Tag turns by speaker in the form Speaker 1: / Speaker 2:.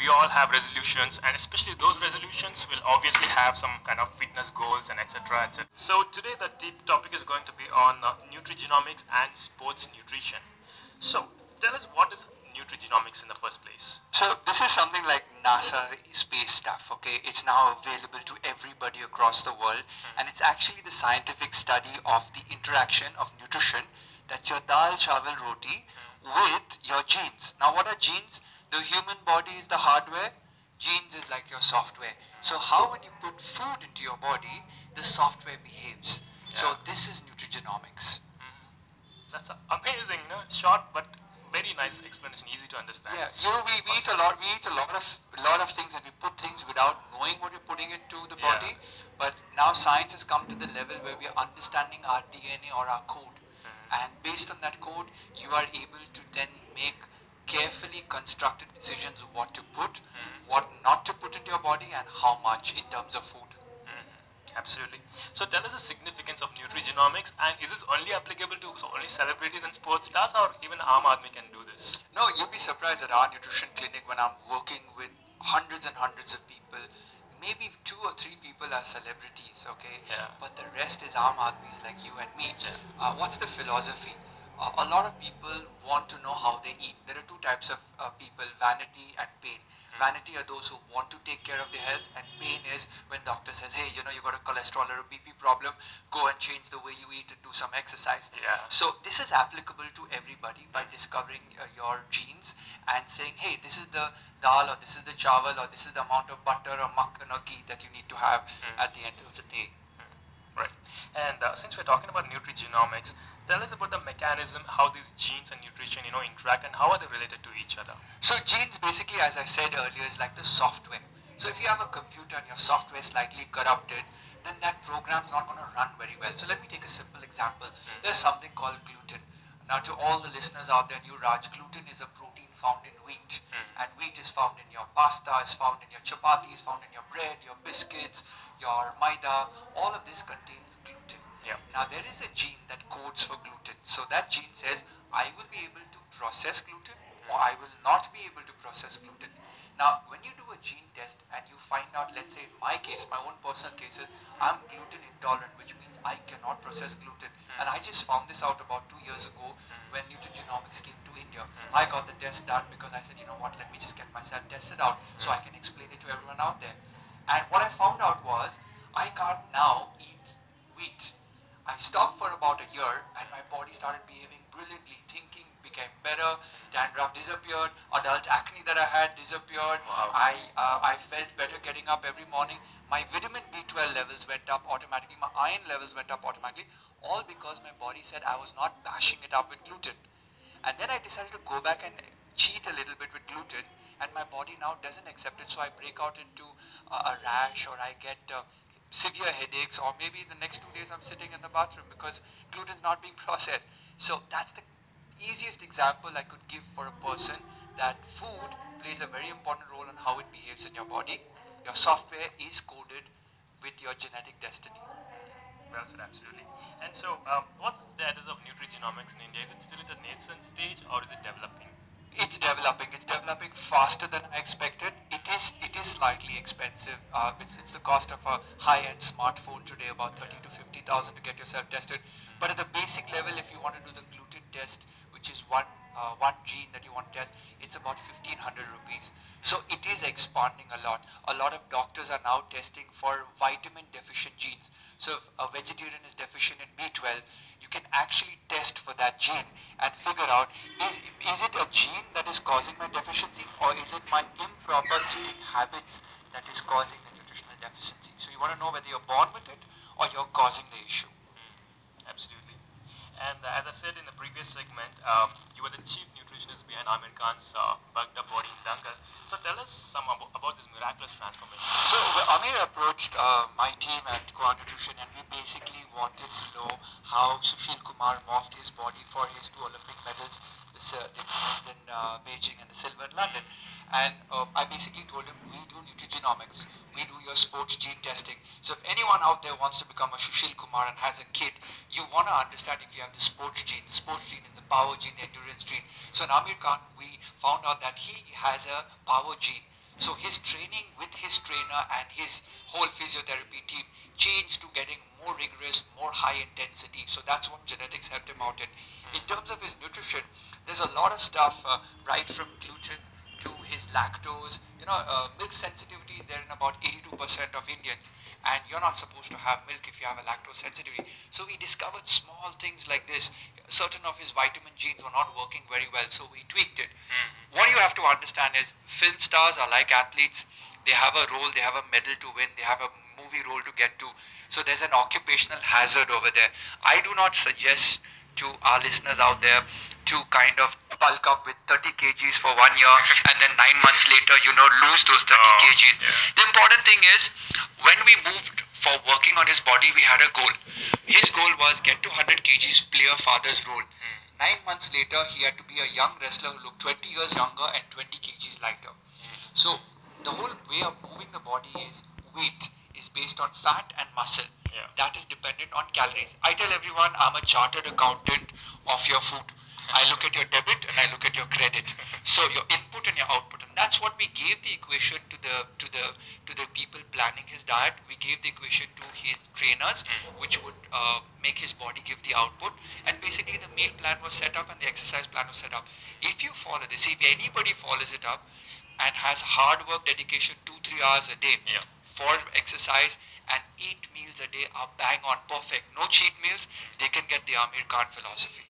Speaker 1: we all have resolutions, and especially those resolutions will obviously have some kind of fitness goals and etc. etc. So today the deep topic is going to be on uh, nutrigenomics and sports nutrition. So tell us what is nutrigenomics in the first place?
Speaker 2: So this is something like NASA space stuff, okay? It's now available to everybody across the world mm. and it's actually the scientific study of the interaction of nutrition, that's your dal, chawal, roti, mm. with your genes. Now what are genes? The human body is the hardware, genes is like your software. So how when you put food into your body, the software behaves. Yeah. So this is nutrigenomics.
Speaker 1: Mm-hmm. That's amazing, no? Short but very nice explanation, easy to understand.
Speaker 2: Yeah, you know, we, we eat a lot. We eat a lot of lot of things, and we put things without knowing what we're putting into the yeah. body. But now science has come to the level where we are understanding our DNA or our code, mm-hmm. and based on that code, you are able to then make carefully constructed decisions what to put, mm-hmm. what not to put into your body, and how much in terms of food.
Speaker 1: Absolutely. So tell us the significance of nutrigenomics and is this only applicable to so only celebrities and sports stars or even Aam Aadmi can do this?
Speaker 2: No, you'll be surprised at our nutrition clinic when I'm working with hundreds and hundreds of people. Maybe two or three people are celebrities, okay?
Speaker 1: Yeah.
Speaker 2: But the rest is Aam Aadmis like you and me.
Speaker 1: Yeah.
Speaker 2: Uh, what's the philosophy? A lot of people want to know how they eat. There are two types of uh, people vanity and pain. Mm-hmm. Vanity are those who want to take care of their health, and pain is when doctor says, Hey, you know, you've got a cholesterol or a BP problem, go and change the way you eat and do some exercise.
Speaker 1: Yeah.
Speaker 2: So, this is applicable to everybody by discovering uh, your genes and saying, Hey, this is the dal, or this is the chawal, or this is the amount of butter or makhan or ghee that you need to have mm-hmm. at the end of the day.
Speaker 1: Right. And uh, since we're talking about nutrigenomics, tell us about the mechanism, how these genes and nutrition, you know, interact and how are they related to each other?
Speaker 2: So genes basically, as I said earlier, is like the software. So if you have a computer and your software is slightly corrupted, then that program is not going to run very well. So let me take a simple example. Mm-hmm. There's something called gluten. Now to all the listeners out there, new Raj, gluten is a protein found in wheat. Mm. And wheat is found in your pasta, is found in your chapatis, found in your bread, your biscuits, your maida. All of this contains gluten.
Speaker 1: Yeah.
Speaker 2: Now there is a gene that codes for gluten. So that gene says, I will be able to process gluten or I will not be able to process gluten. Now, when you do a gene test and you find out, let's say in my case, my own personal cases, I'm gluten intolerant, which means I cannot process gluten. Mm. And I just found this out about two years ago mm. when nutrigenomics came to India. Mm. I got the test done because I said, you know what, let me just get myself tested out so I can explain it to everyone out there. And what I found out was I can't now eat wheat. I stopped for about a year and my body started behaving brilliantly, thinking became better, dandruff disappeared, adult acne that I had disappeared.
Speaker 1: Wow.
Speaker 2: I uh, I felt better getting up every morning. My vitamin B12 levels went up automatically. My iron levels went up automatically. All because my body said I was not bashing it up with gluten. And then I decided to go back and cheat a little bit with gluten, and my body now doesn't accept it. So I break out into uh, a rash, or I get uh, severe headaches, or maybe the next two days I'm sitting in the bathroom because gluten's not being processed. So that's the easiest example I could give for a person that food plays a very important role in how it behaves in your body. Your software is coded with your genetic destiny.
Speaker 1: Well said, absolutely. And so, um, what's the status of nutrigenomics in India? Is it still at a nascent stage or is it developing?
Speaker 2: It's developing. It's developing faster than I expected. It is it is slightly expensive. Uh, it's, it's, the cost of a high-end smartphone today, about thirty to fifty thousand to get yourself tested. But at the basic level, if you want to do the gluten test, which is one uh, one gene that you want to test, it's about 1500 rupees. So it is expanding a lot. A lot of doctors are now testing for vitamin deficient genes. So if a vegetarian is deficient in B12, you can actually test for that gene and figure out is, is it a gene that is causing my deficiency or is it my improper eating habits that is causing the nutritional deficiency. So you want to know whether you're born with it or you're causing the issue.
Speaker 1: And uh, as I said in the previous segment, um, you were the chief nutritionist behind Aamir Khan's uh, Up Body in Dangal. So tell us some about, about this miraculous transformation.
Speaker 2: So Amir approached uh, my team at Quanutrition and we basically wanted to know how Sushil Kumar morphed his body for his two Olympic medals, uh, bronze in uh, Beijing and the silver in London. And uh, I basically told him, we do nutrigenomics, we do your sports gene testing. So if anyone out there wants to become a Sushil Kumar and has a kid, you want to understand if you have the sports gene. The sports gene is the power gene, the endurance gene. So in Aamir Khan, we found out that he has a power gene So his training with his trainer and his whole physiotherapy team changed to getting more rigorous, more high intensity. So that's what genetics helped him out in. In terms of his nutrition, there's a lot of stuff uh, right from gluten to his lactose. You know, uh, milk sensitivity is there in about 82% of Indians, and you're not supposed to have milk if you have a lactose sensitivity. So we discovered small things like this. Certain of his vitamin genes were not working very well, so we tweaked it.
Speaker 1: Mm-hmm.
Speaker 2: What you have to understand is film stars are like athletes. They have a role, they have a medal to win, they have a movie role to get to. So there's an occupational hazard over there. I do not suggest to our listeners out there to kind of bulk up with 30 kgs for one year and then nine months later, you know, lose those 30
Speaker 1: Oh,
Speaker 2: kgs.
Speaker 1: yeah.
Speaker 2: The important thing is when we moved for working on his body, we had a goal. His goal was get to 100 kgs, play a father's role. Hmm. Nine months later, he had to be a young wrestler who looked 20 years younger and 20 kgs lighter. Hmm. So the whole way of moving the body is weight is based on fat and muscle.
Speaker 1: Yeah.
Speaker 2: That is dependent on calories. I tell everyone I'm a chartered accountant of your food. I look at your debit and I look at your credit. So your input and your output, and that's what we gave the equation to the to the to the people planning his diet. We gave the equation to his trainers,
Speaker 1: Mm.
Speaker 2: which would uh, make his body give the output. And basically, the meal plan was set up and the exercise plan was set up. If you follow this, if anybody follows it up and has hard work, dedication, two three hours a day
Speaker 1: Yeah.
Speaker 2: for exercise and eight meals a day are bang on perfect. No cheat meals. They can get the Aamir Khan philosophy.